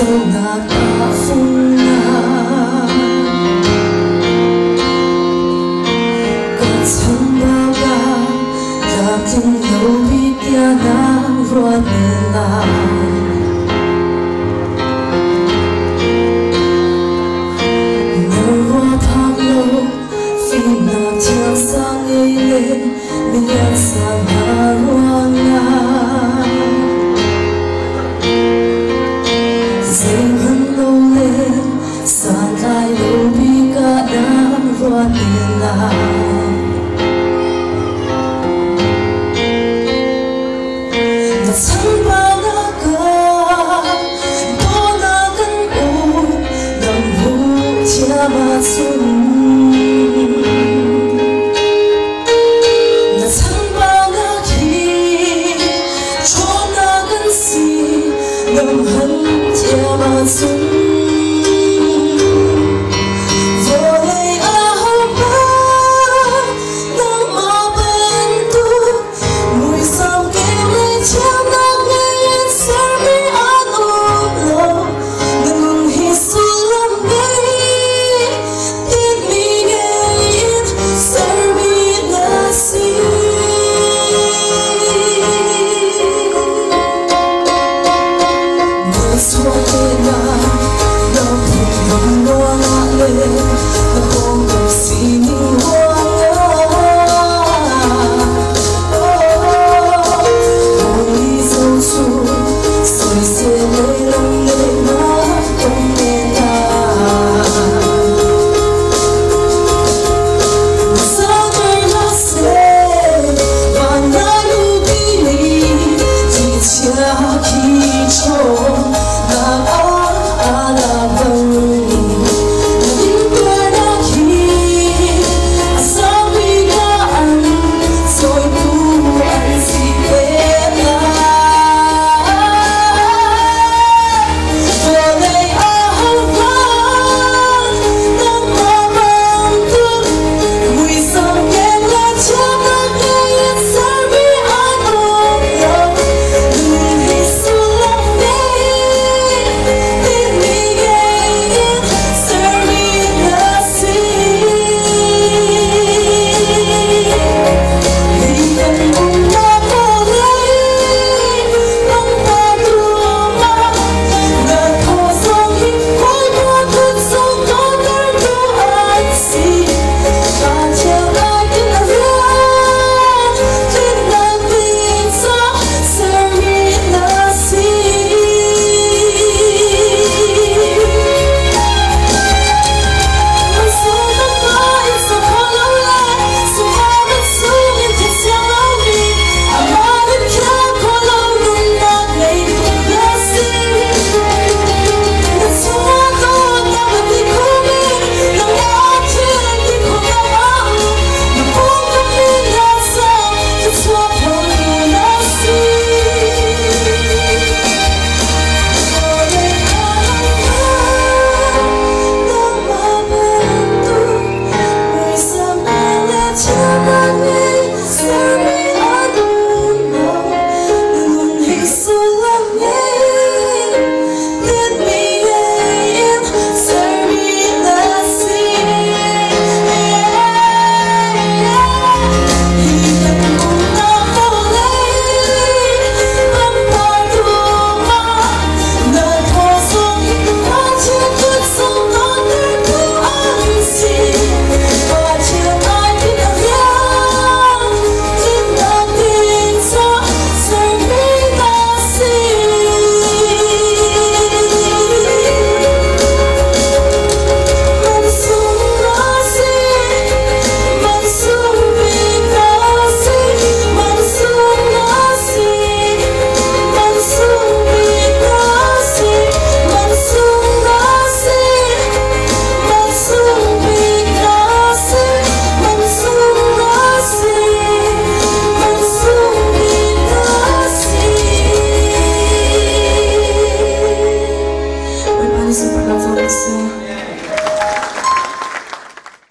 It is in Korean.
so not awful 천마가 담은 요비 뛰어나오는 날. 너무 한지만 숨